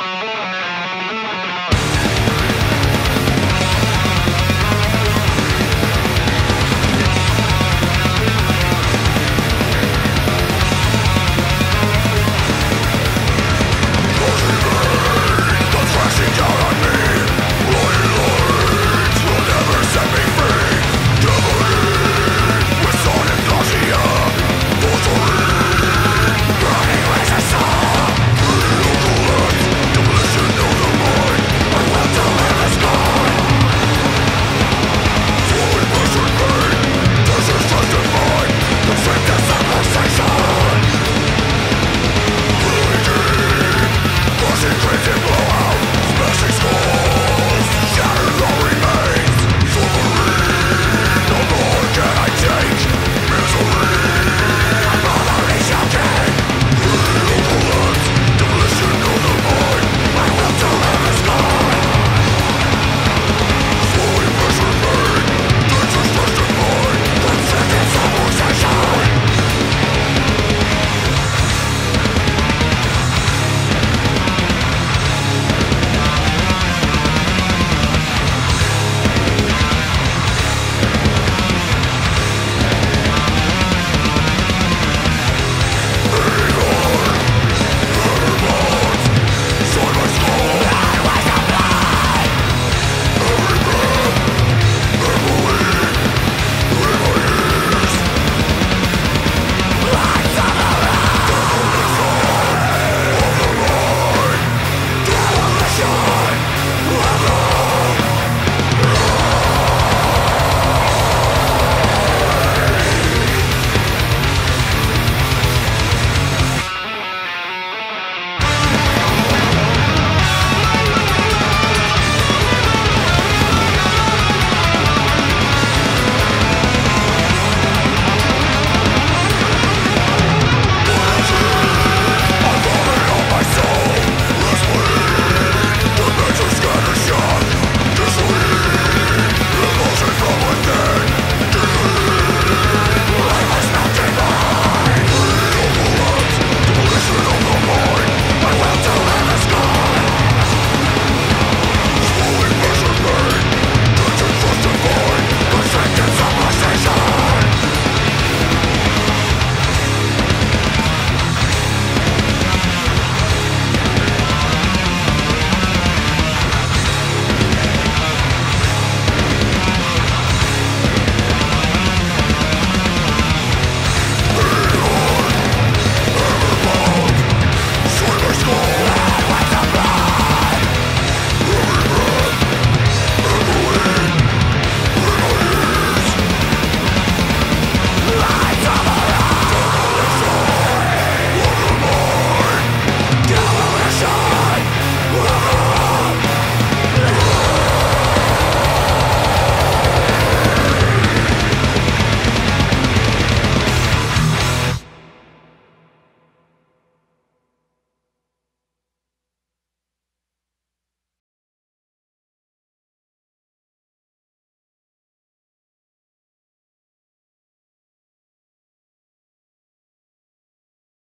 you